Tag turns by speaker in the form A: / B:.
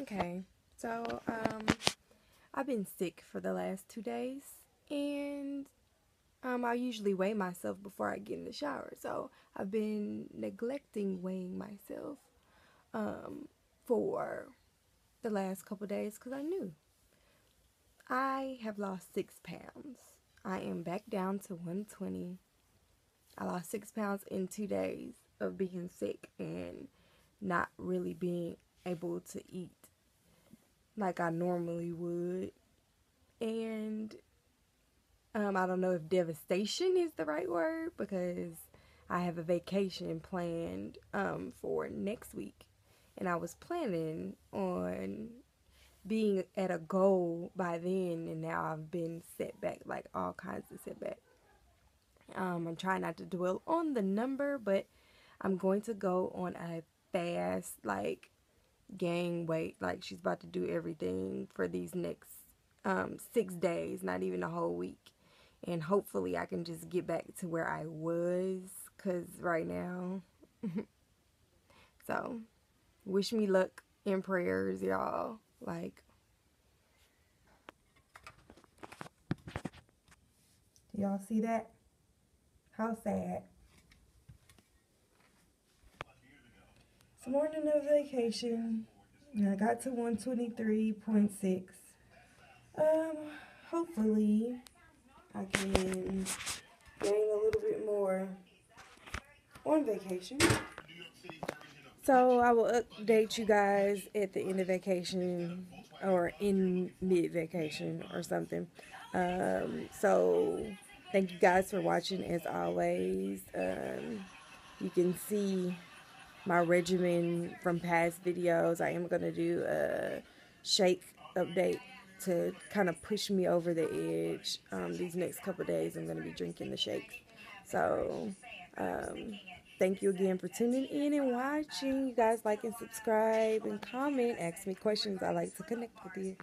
A: Okay, so um, I've been sick for the last two days, and um, I usually weigh myself before I get in the shower. So I've been neglecting weighing myself um, for the last couple days because I knew I have lost six pounds. I am back down to 120. I lost six pounds in two days of being sick and not really being able to eat like I normally would. And um, I don't know if devastation is the right word because I have a vacation planned um, for next week. And I was planning on being at a goal by then, and now I've been set back, like all kinds of setback. Um, I'm trying not to dwell on the number, but I'm going to go on a fast, like gain weight. Like she's about to do everything for these next um, six days, not even a whole week. And hopefully I can just get back to where I was. Because right now. so, wish me luck in prayers, y'all. Like. Y'all see that? How sad. Morning of vacation. I got to 123.6. Um, hopefully I can gain a little bit more on vacation. So I will update you guys at the end of vacation or in mid-vacation or something. Um, so thank you guys for watching as always. Um, you can see my regimen from past videos. I am going to do a shake update to kind of push me over the edge. Um, these next couple days, I'm going to be drinking the shakes. So, um, thank you again for tuning in and watching. You guys like and subscribe and comment. Ask me questions. I like to connect with you.